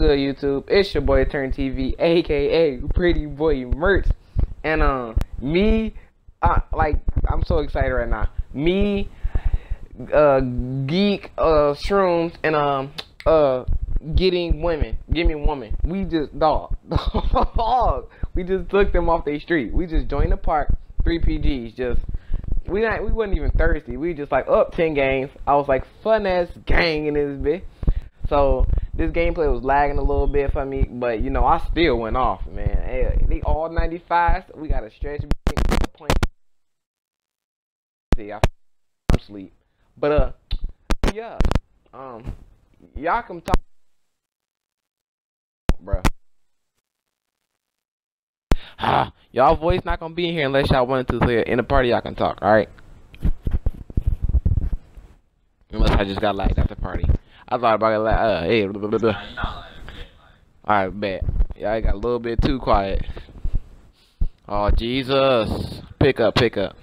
good, YouTube? It's your boy Turn TV, aka Pretty Boy Merch, and um, me, uh, like I'm so excited right now. Me, uh, geek, uh, shrooms, and um, uh, getting women, give me woman. We just dog, dog. We just took them off their street. We just joined the park, three PGs, just. We not, we wasn't even thirsty. We just like up ten games. I was like fun ass gang in this bitch. So this gameplay was lagging a little bit for me, but you know I still went off, man. Hey, they all 95s. We got a stretch playing. See, I'm sleep, but uh, yeah, um, y'all come talk, bruh. Ah, y'all voice not gonna be in here unless y'all wanted to. So in the party y'all can talk. All right. Unless I just got lagged at the party. I thought about it like, uh, hey, blah, blah, blah. Alright, bet. Yeah, I got a little bit too quiet. Oh, Jesus. Pick up, pick up.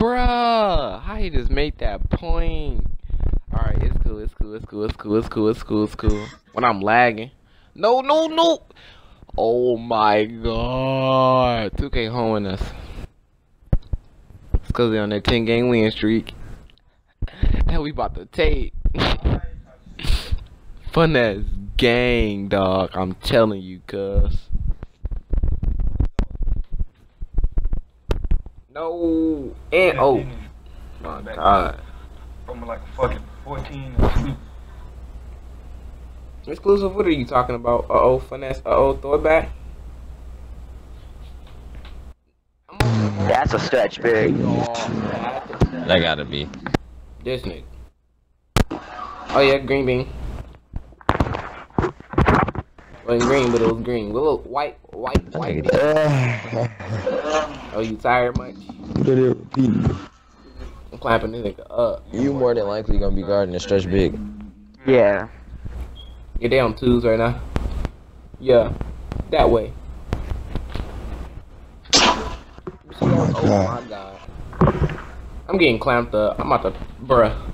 Bruh, how you just make that point? Alright, it's cool, it's cool, it's cool, it's cool, it's cool, it's cool, it's cool. When I'm lagging. No, no, no! Oh my god. 2K hoeing us. It's because they're on that 10 game win streak. And we about to take. Fun as gang, dog. I'm telling you, cuz. No. And oh. My god. From like fucking 14 and 2. Exclusive, what are you talking about? Uh oh, finesse. Uh oh, throw it back. That's a stretch, big. That gotta be. This nigga. Oh yeah, green bean. Wasn't green, but it was green. Little white, white, white. Oh, you tired much? I'm clapping this nigga up. You more than likely gonna be guarding the stretch big. Yeah. You're down twos right now. Yeah, that way. Oh my oh god. I'm getting clamped up. I'm about to, bruh.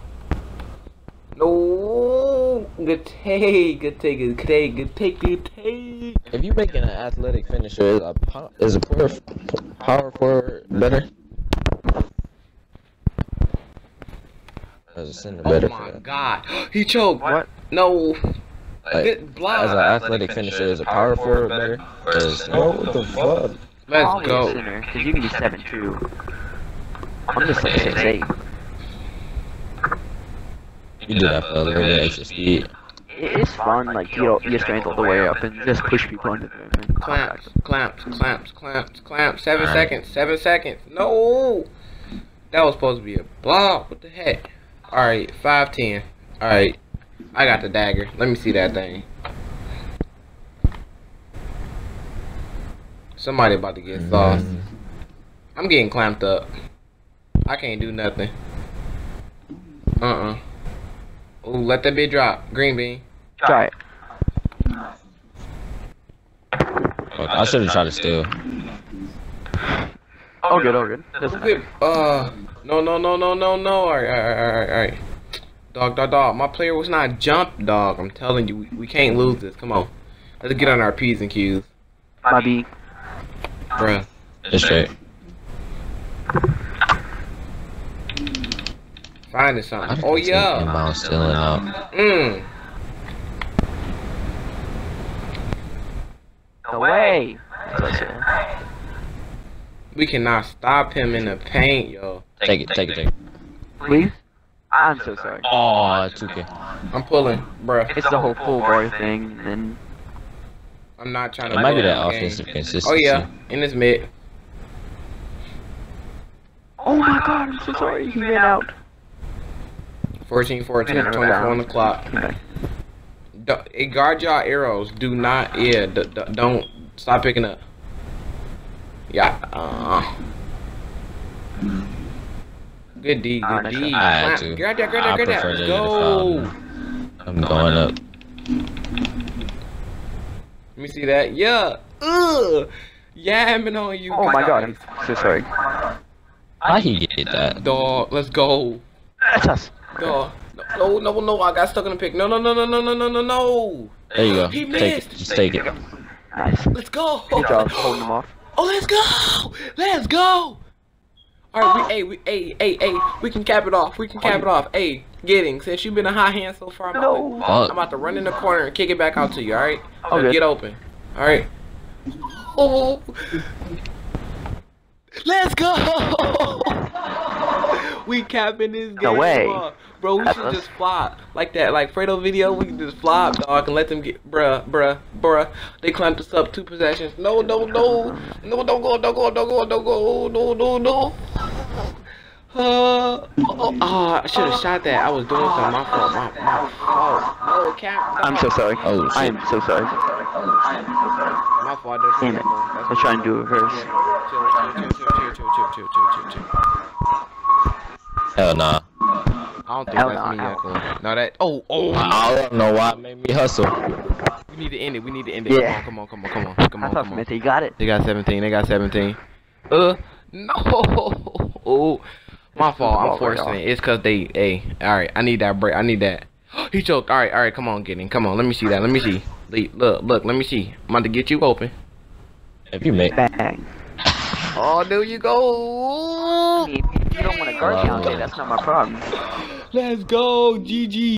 No, good take, good take, good take, good take, good take. If you making an athletic finisher, is a is a power power forward better? As a center Oh better? my god, he choked. What? No, Like, good as an athletic finisher, is a power forward better? Or No, what the fuck? Let's Probably a go. center, because you can be 7'2". I'm just like 6'8". you do that for a little bit extra speed? It's fun, like, you know, your strength all the way up and just push people into the movement. Clamps, clamps, clamps, clamps, clamps. Seven Alright. seconds, seven seconds. No, that was supposed to be a block. What the heck? All right, five ten. All right, I got the dagger. Let me see that thing. Somebody about to get sauced. Mm. I'm getting clamped up. I can't do nothing. Uh-uh. Ooh, let that bit drop. Green bean. Try it. Fuck, I should have tried to steal. All good, all good. Doesn't Wait, matter. uh, no, no, no, no, no, no. All right, all right, all right, all right. Dog, dog, dog. My player was not jump, dog. I'm telling you, we, we can't lose this. Come on. Let's get on our P's and Q's. My B. Bruh. Just straight. Find us something. Oh, yeah. Inbound stealing out. Mmm. No way. That's what I said. We cannot stop him in the paint, yo. Take it, take it, take it. Please? I'm so sorry. Oh, 2K. I'm pulling, bruh. It's the whole full boy thing, and I'm not trying to... It might be that game. offensive consistency. Oh, yeah. In this mid. oh my god, I'm so sorry. He ran out. 14, 14, Yeah, 24 on the clock. Okay. Do- eh, guard y'all arrows. Do not, yeah, d- d- don't stop picking up. Yeah. Uh. Good D, good nice D. had to. Grab that, grab that, grab that. Let's go. I'm going up. Let me see that. Yeah. Ugh. Yamming on you. Oh my god. I'm so sorry. How he get that? Dog, let's go. That's us. Dog. No, no, no, no. I got stuck in the pick. No, no, no, no, no, no, no, no, no. There you go. He Take missed. it. Just take it. Nice. Let's go. Good job holding him off. Oh, let's go. Let's go. All right, we, hey, we, hey, hey, hey, we can cap it off. We can cap it off. Hey, getting since you've been a hot hand so far, I'm, about, to, I'm about to run in the corner and kick it back out to you. All right, Okay. Let's get open. All right. Oh, let's go. we capping this game. No way. off. Bro, we should just flop like that, like Fredo video. We can just flop, dog, and let them get, bruh, bruh, bruh. They climbed us up two possessions. No, no, no, no, don't go, don't go, don't go, don't go, no, no, no. Uh, oh, oh, oh, I should have shot that. I was doing something. My fault. My, my fault. No cap. I'm so sorry. Oh, shit. I am so sorry. My fault. Damn it. Let's try and do a reverse. Hell nah. I don't think Hell that's no, me, hell. Echo. No, that. Oh, oh. I don't know why it made me hustle. We need to end it. We need to end it. Yeah. Come on, come on, come on, come on, come I on, thought come on. Smithy got it. They got 17. They got 17. Uh, no. Oh, my fault. I'm forcing it. It's cause they. Hey, all right. I need that break. I need that. he choked. All right, all right. Come on, get him. Come on. Let me see that. Let me see. Le- Look, look. Let me see. I'm about to get you open. If you make Bang. Oh, there you go. If you don't want to guard Deontay, that's not my problem. Let's go, GG.